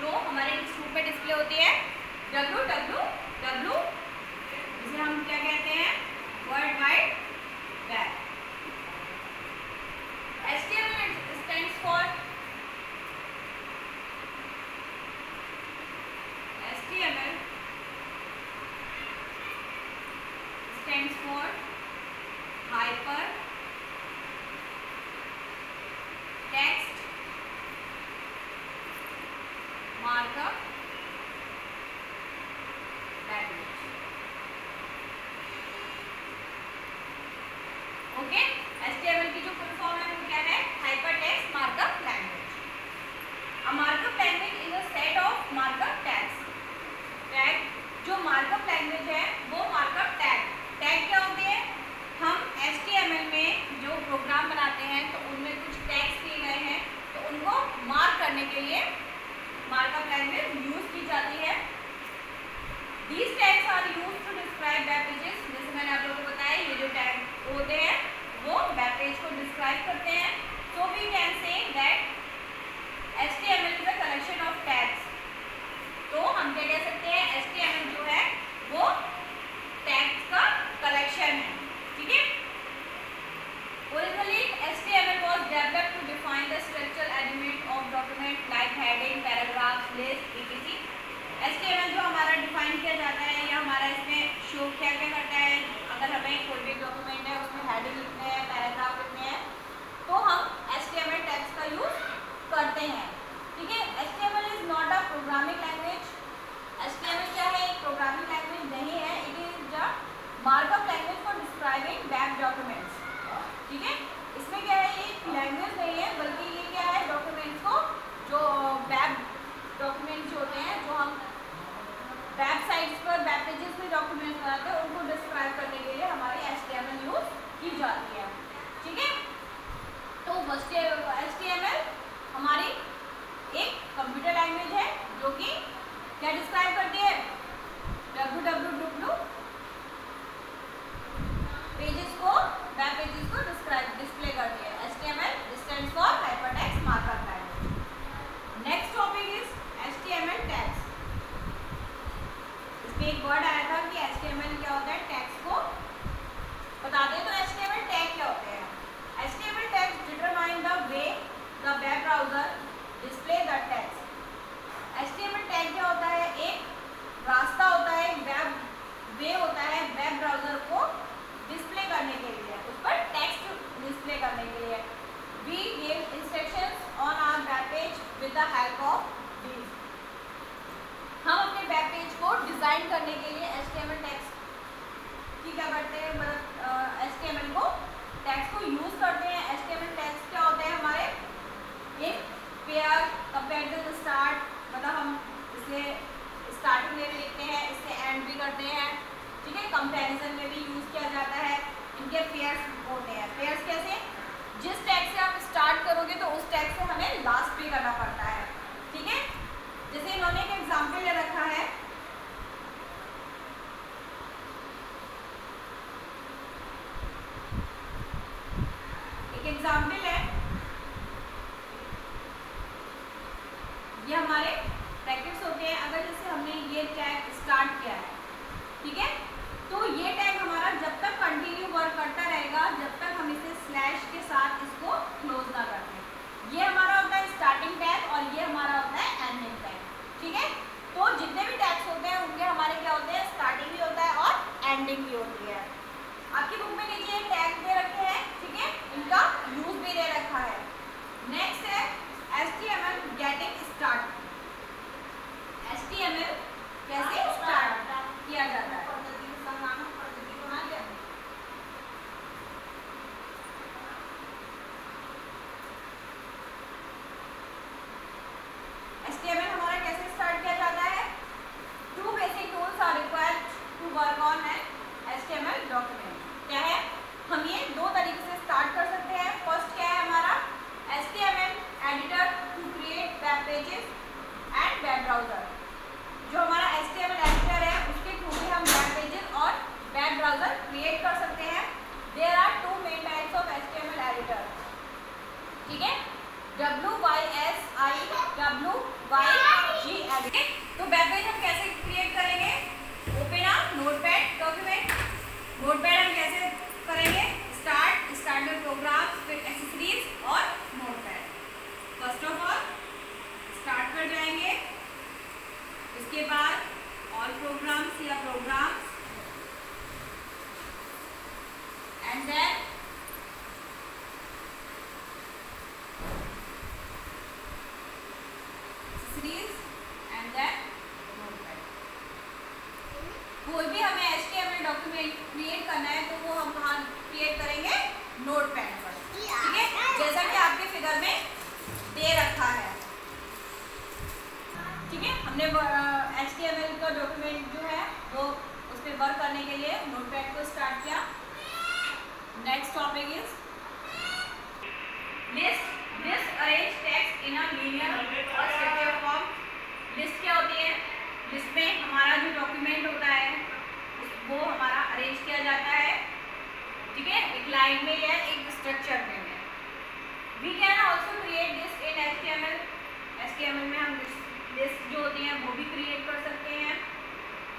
जो हमारे इस पे डिस्प्ले होती है। डब्ल्यू डब्ल्यू डब्ल्यू जिसे हम क्या कहते हैं? World wide web T M stand HTML stands for hyper text markup language okay HTML की जो फुल फॉर्म है वो क्या है hypertext markup language a markup language is a set of markup tags tag जो मार्कअप लैंग्वेज है, वो markup tag tag क्या होते हैं? हम HTML में जो प्रोग्राम बनाते हैं तो उनमें कुछ टैग्स दिए गए हैं तो उनको मार्क करने के लिए मार्कअप लैंग्वेज यूज़ की जाती है. These tags are used to describe web pages. जैसे मैंने आप लोगों को बताया, ये जो टैग होते हैं, वो वेब पेज को डिस्क्राइब करते हैं. So we can say that HTML is a collection of tags तो हम क्या कह सकते हैं HTML जो है वो टैग्स का कलेक्शन है ठीक है Originally, HTML was developed to define the structural element of document like heading, paragraphs, list, etc. HTML जो हमारा डिफाइन किया जाता है या हमारा इसमें शो क्या क्या करता है अगर हमें कोई भी डॉक्यूमेंट है उसमें हेडिंग लिखने हैं पैराग्राफ लिखने हैं तो हम HTML टैग्स का यूज़ करते हैं। ठीक है? HTML is not a programming language HTML क्या है? एक प्रोग्रामिंग लैंग्वेज नहीं है. It is the markup language for describing web documents ठीक है? इसमें क्या है? ये लैंग्वेज नहीं है, बल्कि ये क्या है? डॉक्यूमेंट्स को जो वेब डॉक्यूमेंट्स होते हैं, जो हम वेबसाइट्स पर वेब पेजेस में डॉक्यूमेंट्स बनाते हैं, उनको डिस्क्राइब करने के लिए हमारी एच यूज़ की जाती है। ठीक है? तो एच हमारी एक कंप्यूटर लैंग्वेज है जो कि क्या डिस्क्राइब करती है? डब्ल्यू डब्ल्यू डब्ल्यू पेजेस को वेब पेजेस को डिस्क्राइब डिस्प्ले करती है H T M L stand for hypertext markup language next topic is H T M L tags इसमें एक वर्ड आया था कि एच टी एम एल क्या होता है टैग्स को बता दें तो H T M L tag क्या होते हैं H T M L tags determine the way the web browser display the tags H T M L tag क्या होता है एक रास्ता होता है एक वेब वे होता है वेब ब्राउज़र को डिस्प्ले करने के लिए उस पर टेक्स्ट डिस्प्ले करने के लिए we give instructions on our web page with the help of these हम अपने वेब पेज को डिज़ाइन करने के लिए H T M L tags की क्या करते हैं मतलब एच टी एम एल को टैक्स को यूज़ करते हैं H T M L tags क्या होते हैं हमारे इन पेयर कंपेरिजन स्टार्ट मतलब हम इसे स्टार्टिंग में भी लिखते हैं इससे एंड भी करते हैं ठीक है कंपैरिजन में भी यूज़ किया जाता है इनके पेयर्स होते हैं पेयर्स कैसे जिस टैग से आप स्टार्ट करोगे तो उस टैग से हमें लास्ट पे करना पड़ता है ठीक है जैसे इन्होंने एक एग्ज़ाम्पल ले रखा है एक एग्ज़ाम्पल है ये हमारे प्रैक्टिस होते हैं अगर जैसे हमने ये टैग स्टार्ट किया है ठीक है तो ये टैग हमारा जब तक कंटिन्यू वर्क करता रहेगा जब तक हम इसे स्लैश के साथ इसको क्लोज ना कर दें ये हमारा होता है स्टार्टिंग टैग और ये हमारा होता है एंडिंग टैग ठीक है तो जितने भी टैग्स होते हैं उनके हमारे क्या होते हैं स्टार्टिंग भी होता है और एंडिंग भी होती है आपकी बुक में नीचे टैग दे रखे हैं ठीक है? इनका यूज़ भी दे रखा है। नेक्स्ट है S T M L getting start S T M L कैसे स्टार्ट किया जाता है डॉक्यूमेंट क्या है हम ये दो तरीके से स्टार्ट कर सकते हैं फ़र्स्ट क्या है हमारा S T M L editor to create web pages and web browser जो हमारा S T M L editor है उसके थ्रू भी हम वेब पेजेस और वेब ब्राउज़र क्रिएट कर सकते हैं there are two main types of S T M L editor ठीक है W Y S I W Y G editor तो वेब पेज हम कैसे क्रिएट करेंगे open a notepad document notepad हम कैसे करेंगे स्टार्ट स्टार्ट में प्रोग्राम फिर एक्सेसरीज और notepad first of all start कर जाएँगे इसके बाद ऑल प्रोग्राम्स या programs and then accessories and then notepad कोई भी हमें एच डॉक्यूमेंट क्रिएट करना है तो वो हम कहाँ क्रिएट करेंगे नोट पैड पर। ठीक है? जैसा कि आपके फिगर में दे रखा है। ठीक है? हमने एच का डॉक्यूमेंट जो है, वो उस पर वर्क करने के लिए नोट पैड को स्टार्ट किया। Next topic is list list arrange text in a linear और फॉर्म लिस्ट क्या होती है? लिस्ट में हमारा जो डॉक्यूमेंट होता है वो हमारा अरेंज किया जाता है। ठीक है? एक लाइन में या एक स्ट्रक्चर में। है we can also create list in H T M L H T M L में हम लिस्ट जो होती हैं, वो भी क्रिएट कर सकते हैं।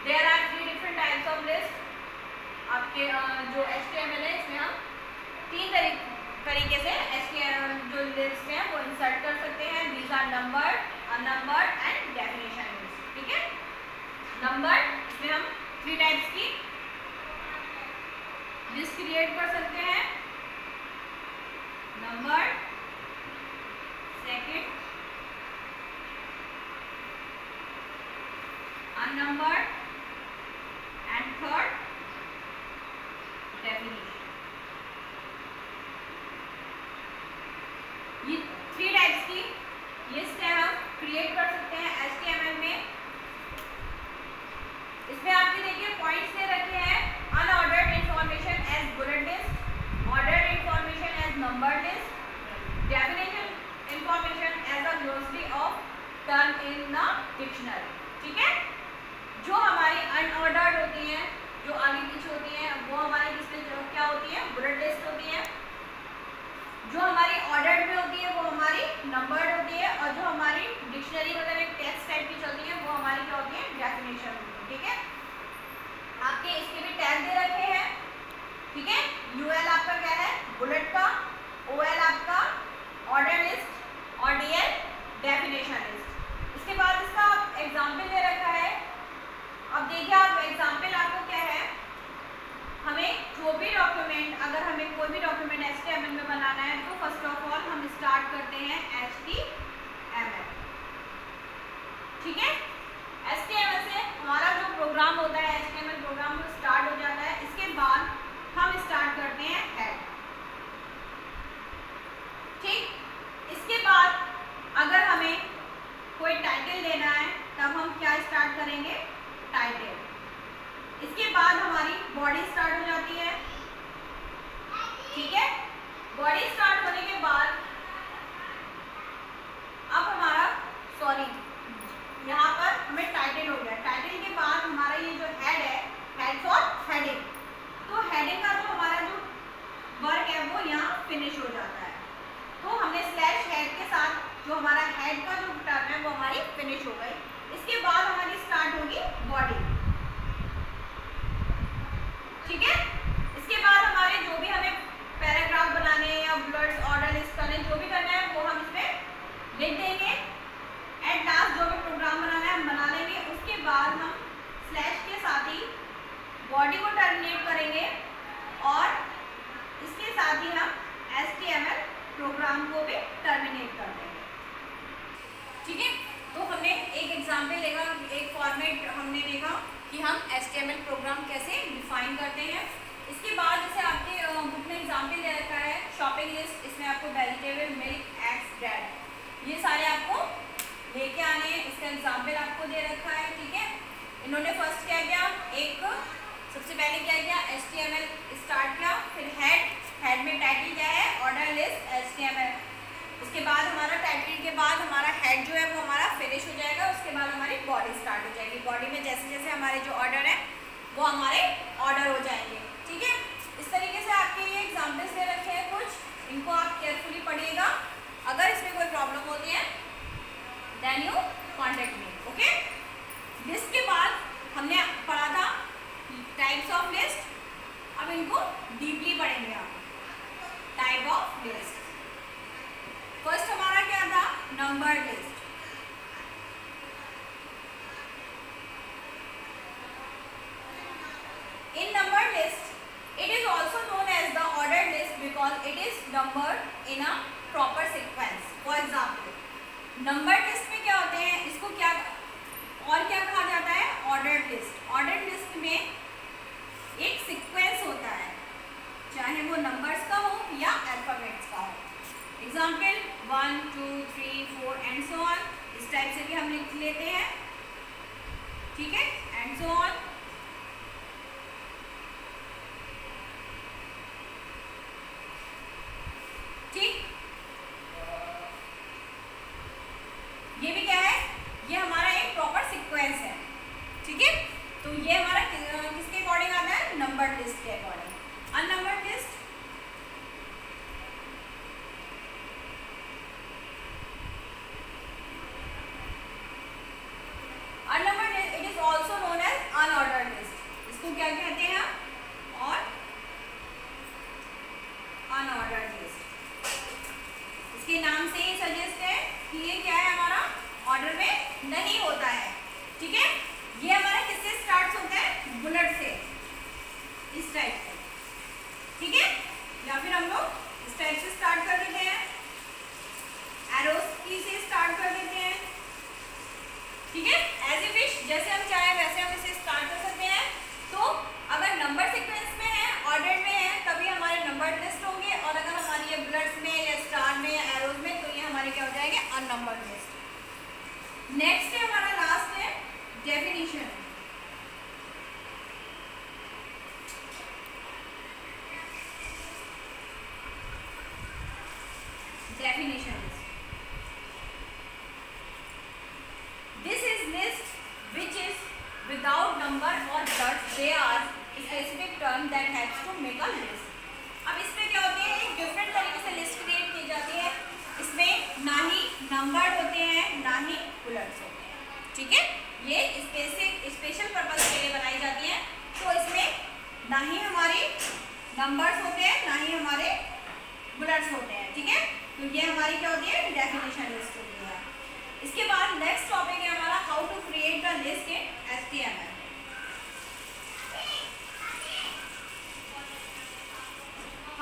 There are three different types of list आपके जो एच टी एम एल है, इसमें हम तीन तरीके से एच टी एम एल जो लिस्ट है, वो इंसर्ट कर सकते हैं। These are number unnumbered and definition list ठीक है? नंबर इसमें हम थ्री टाइप्स की लिस्ट क्रिएट कर सकते हैं। Number second unnumbered and third definition ये थ्री टाइप्स की लिस्ट है, हम क्रिएट कर सकते हैं एच में इसमें आपके देखिए पॉइंट्स दे रखे हैं unordered information as bullet list ordered information as number list definition as a glossary of term in the dictionary ठीक है? जो हमारी अनऑर्डर्ड होती हैं, जो आगे पीछे होती हैं, वो हमारी किसमें क्या होती है? बुलेट लिस्ट होती है। जो हमारी ऑर्डर्ड में होती है, वो हमारी नंबर्ड होती है और जो हमारी डिक्शनरी मतलब एक टेक्स्ट टाइप की चलती है, वो हमारी क्या होती है? डेफिनेशन होती है। ठीक है? आपके इसके भी टैग दे रखे हैं। ठीक है? यूएल आपका क्या है? बुलेट का ओएल आपका ऑर्डर लिस्ट और डी एन डेफिनेशन इसके बाद इसका आप एग्ज़ाम्पल दे रखा है। अब देखिए आप एग्ज़ाम्पल आपको क्या है? हमें जो भी डॉक्यूमेंट अगर हमें कोई भी डॉक्यूमेंट एच एल में बनाना है तो फ़र्स्ट ऑफ़ ऑल हम स्टार्ट करते हैं एच टी एम एल ठीक है एस से हमारा जो प्रोग्राम होता है एच प्रोग्राम वो स्टार्ट हो जाता है इसके बाद हम स्टार्ट करते हैं हेड ठीक इसके बाद अगर हमें कोई टाइटल देना है तब हम क्या स्टार्ट करेंगे टाइटल इसके बाद हमारी बॉडी स्टार्ट हो जाती है ठीक है बॉडी स्टार्ट होने के बाद अब हमारा सॉरी यहाँ पर हमें टाइटल हो गया टाइटल के बाद हमारा ये जो हेड है हेड फॉर हेडिंग तो हेडिंग का जो हमारा जो वर्क है वो यहाँ फिनिश हो जाता है तो हमने स्लैश हेड के साथ जो हमारा हेड का जो टर्म है वो हमारी फिनिश हो गई इसके बाद हमारी स्टार्ट होगी बॉडी ठीक है इसके बाद हमारे जो भी हमें पैराग्राफ बनाने या ब्लड ऑर्डर लिस्ट करने जो भी करना है वो हम इसमें लिख देंगे एट लास्ट जो भी प्रोग्राम बनाना है हम बना लेंगे उसके बाद हम स्लैश के साथ ही बॉडी को टर्मिनेट करेंगे और इसके साथ ही हम एस प्रोग्राम को भी टर्मिनेट कर देंगे ठीक है तो हमने एक एग्ज़ाम्पल देखा एक फॉर्मेट हमने देखा कि हम एस प्रोग्राम कैसे डिफाइन करते हैं इसके बाद जैसे आपके बुक में एग्ज़ाम्पल दे रखा है शॉपिंग लिस्ट इसमें आपको वेजिटेबल मिल्क एग्स ब्रेड ये सारे आपको लेके आने हैं इसका एग्ज़ाम्पल आपको दे रखा है ठीक है इन्होंने फ़र्स्ट क्या किया एक सबसे क्या किया? H T M L start किया, फिर हेड हेड में टाइटल क्या है order list H T M L उसके बाद हमारा टाइटल के बाद हमारा हेड जो है वो हमारा फिनिश हो जाएगा, उसके बाद हमारी बॉडी स्टार्ट हो जाएगी। बॉडी में जैसे जैसे हमारे जो ऑर्डर है, वो हमारे ऑर्डर हो जाएँगे। ठीक है? इस तरीके से आपके लिए एग्जाम्पल्स दे रखे हैं कुछ। इनको आप केयरफुली पढ़िएगा। अगर इसमें कोई प्रॉब्लम होती है then you contact me okay list के बाद हमने पढ़ा था टाइप्स ऑफ़ लिस्ट अब इनको डीपली पढ़ेंगे आप। टाइप ऑफ़ लिस्ट फ़र्स्ट हमारा क्या था? नंबर लिस्ट में क्या होते हैं? इसको क्या और क्या कहा जाता है? ऑर्डर लिस्ट ऑर्डर लिस्ट में एक सीक्वेंस होता है, चाहे वो नंबर्स का हो या अल्फ़ाबेट्स का हो। Example one two three four and so on इस टाइप से भी हम लिख लेते हैं। ठीक है? And so on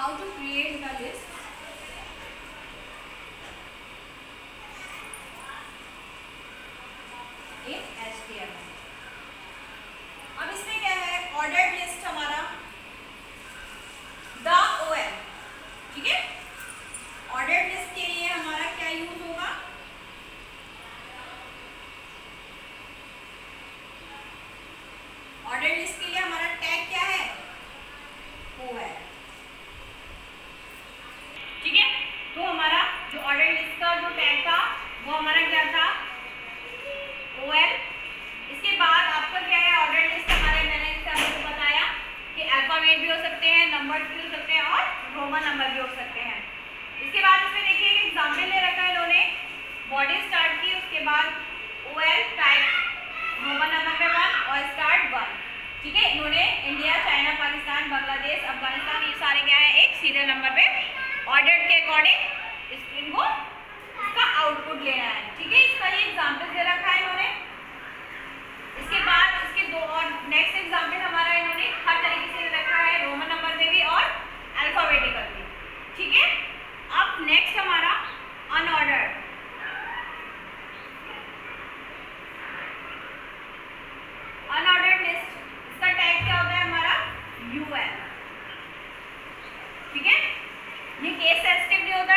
how to create the list. Unorder ये सारे क्या है? एक सीरियल नंबर पे ऑर्डर के अकॉर्डिंग स्क्रीन को इसका आउटपुट लेना है। ठीक है? इसका ये एग्ज़ाम्पल दे रखा है इन्होंने। इसके बाद इसके दो और नेक्स्ट एग्ज़ाम्पल हमारा इन्होंने हर तरीके से रखा है रोमन नंबर हमारे भी और जाएँगे अगर ठीक है? अब नेक्स्ट हमारा हमारे क्या हो गया हमारा? यू ठीक है? ये केस सेंसिटिव नहीं जाएँगे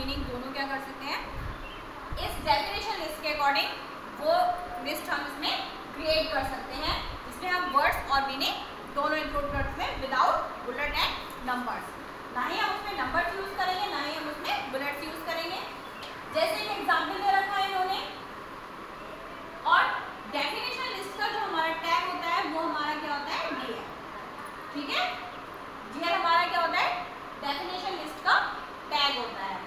मीनिंग दोनों क्या कर सकते हैं? इस डेफिनेशन लिस्ट के अकॉर्डिंग वो लिस्ट हम इसमें क्रिएट कर सकते हैं इसमें हम वर्ड्स और मीनिंग दोनों इंक्लूड कर सकते हैं विदाउट बुलेट एंड नंबर्स ना ही हम उसमें नंबर्स यूज़ करेंगे, ना ही हम उसमें बुलेट्स यूज़ करेंगे। जैसे एक एग्ज़ाम्पल दे रखा है इन्होंने। और डेफिनेशन लिस्ट का जो हमारा टैग होता है, वो हमारा क्या होता है? डी ठीक है? डी हमारा क्या होता है? डेफिनेशन लिस्ट का टैग होता है।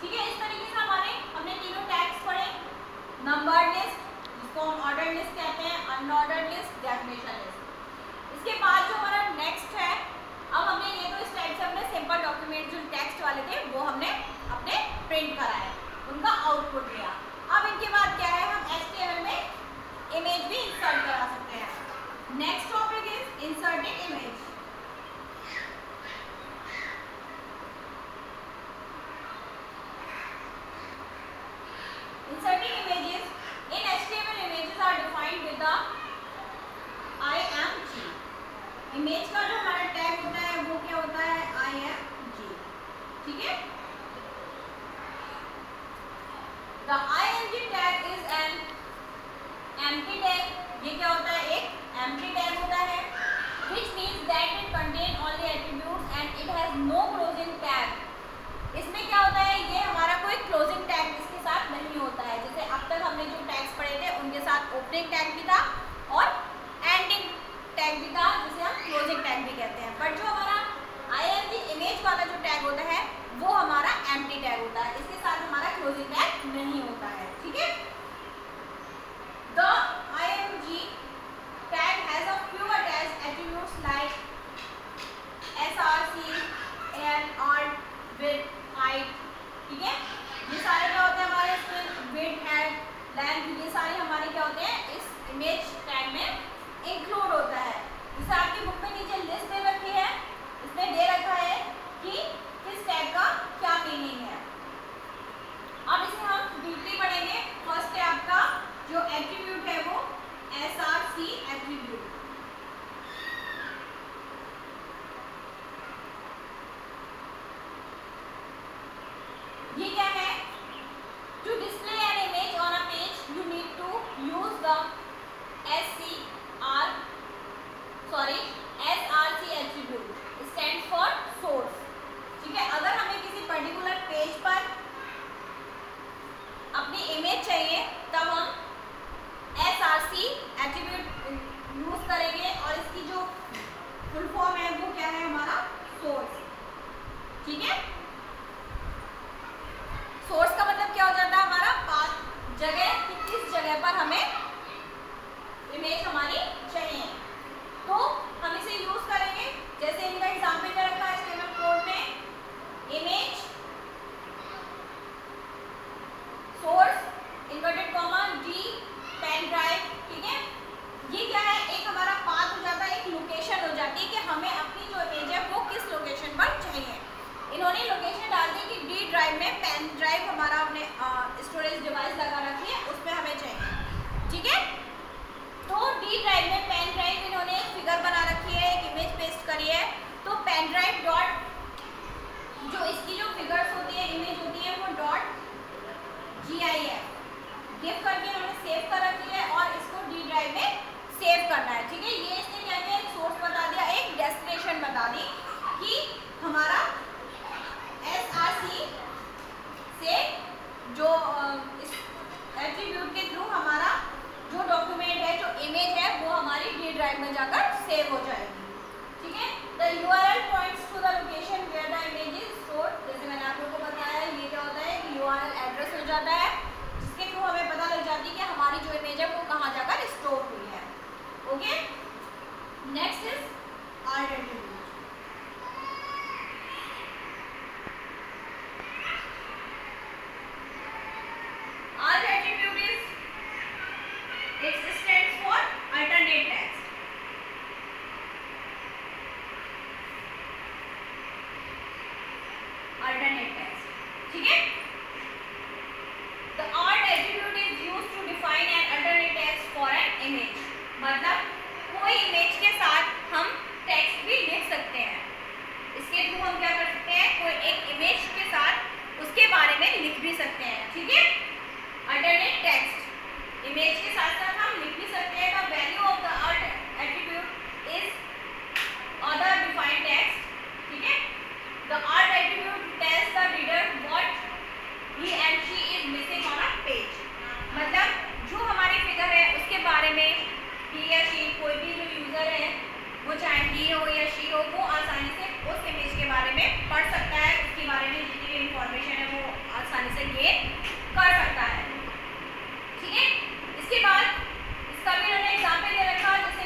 ठीक है, इस तरीके से हमारे हमने तीनों टैग्स पढ़े। नंबर लिस्ट जिसको हम ऑर्डर लिस्ट कहते हैं अनऑर्डर लिस्ट डेफिनेशन लिस्ट इसके बाद जो हमारा नेक्स्ट है, अब हमने ये तो इस टाइप से हमने सिंपल डॉक्यूमेंट जो टेक्स्ट वाले थे, वो हमने अपने प्रिंट कराए। उनका आउटपुट लिया। जो इस एट्रीब्यूट के थ्रू हमारा जो डॉक्यूमेंट है, जो इमेज है, वो हमारी डी ड्राइव में जाकर सेव हो जाएगी। ठीक है? The U R L points to the location where the image is store जैसे मैंने आप लोगों को बताया, ये क्या होता है? कि यू आर एल एड्रेस हो जाता है, जिसके थ्रू हमें पता लग जाती है कि हमारी जो इमेज है, वो कहाँ जाकर स्टोर हुई है। ओके नेक्स्ट इज़ आर उसके बारे में लिख भी सकते हैं, ठीक है? अल्टरनेट टेक्स्ट इमेज के साथ साथ हम लिख भी सकते हैं वैल्यू ऑफ़ द अर्थ एटीट्यूड इज़ अदर डिफाइंड टेक्स्ट ठीक है? The alt attitude tells the reader what he and she is missing on a page मतलब जो हमारी फिगर है, उसके बारे में ही या शी कोई भी जो यूज़र है, वो चाहे ही हो या शी हो, वो आसानी से उस इमेज के बारे में पढ़ सकता है, उसके बारे में जितनी भी इंफॉर्मेशन है वो आसानी से गेन कर सकता है। ठीक है? इसके बाद इसका भी उन्होंने एग्ज़ाम्पल दे रखा है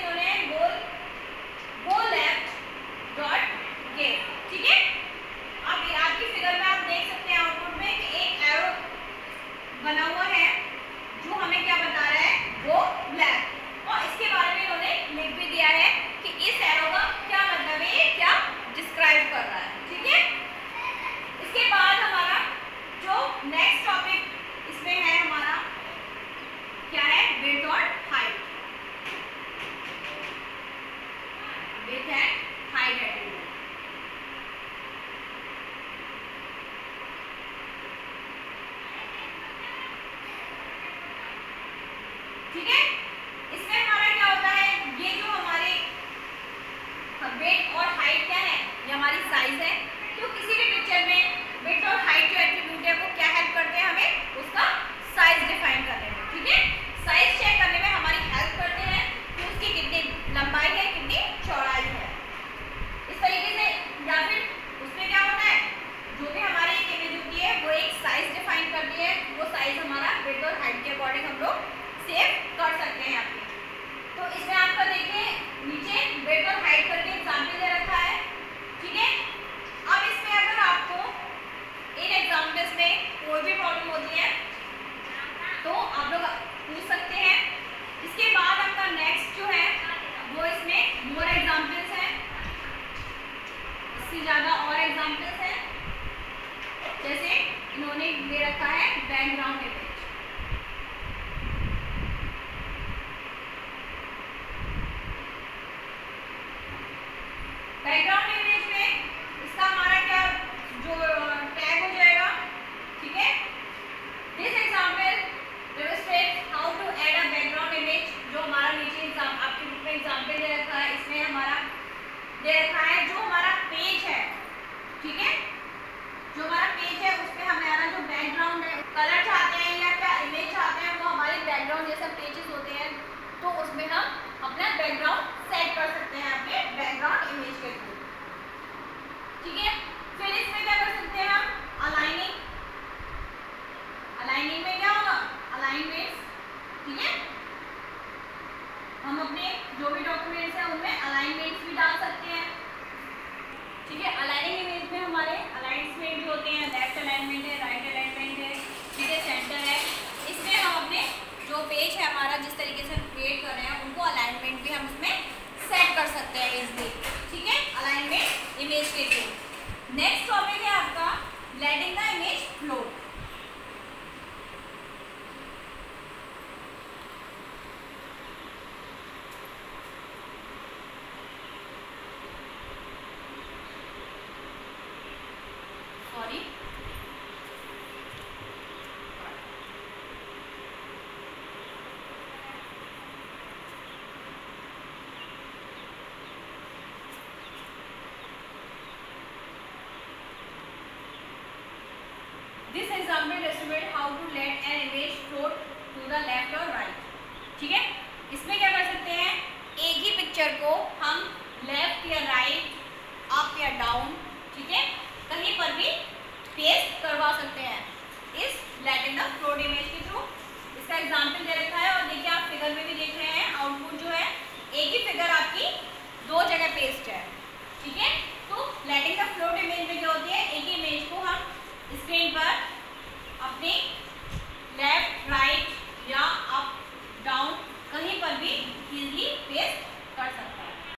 जैसे इन्होंने ले रखा है बैकग्राउंड इमेज